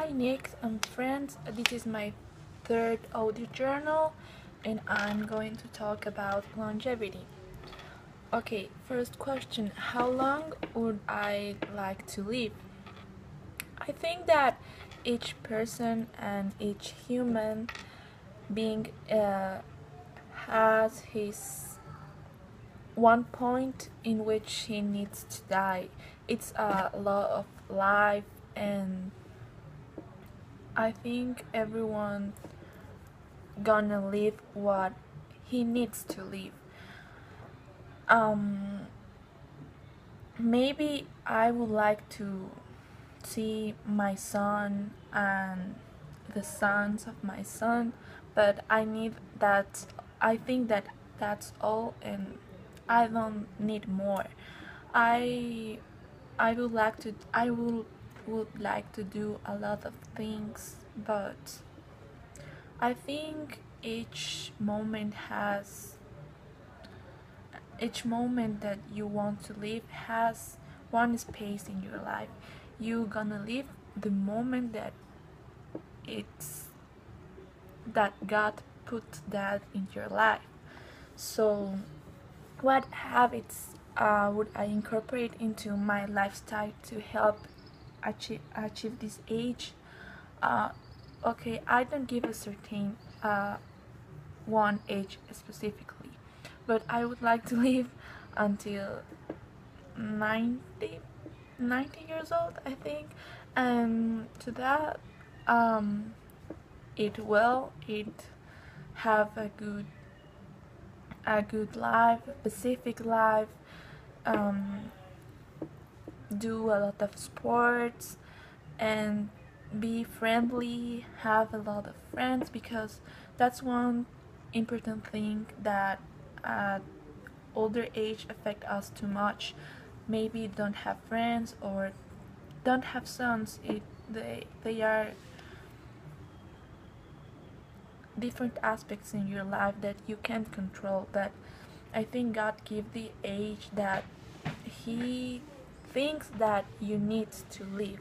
Hi Nick and friends, this is my third audio journal and I'm going to talk about longevity. Okay, first question How long would I like to live? I think that each person and each human being uh, has his one point in which he needs to die. It's a law of life and I think everyone gonna live what he needs to live. Um, maybe I would like to see my son and the sons of my son, but I need that. I think that that's all, and I don't need more. I I would like to. I will would like to do a lot of things, but I think each moment has each moment that you want to live has one space in your life. you're gonna live the moment that it's that God put that in your life. So, what habits uh, would I incorporate into my lifestyle to help achieve, achieve this age uh, okay I don't give a certain uh, one age specifically but I would like to live until 90 90 years old I think and to that um, it will it have a good a good life pacific life um, do a lot of sports and be friendly have a lot of friends because that's one important thing that at older age affect us too much. Maybe don't have friends or don't have sons. It they they are different aspects in your life that you can't control. But i think god give the age that he things that you need to live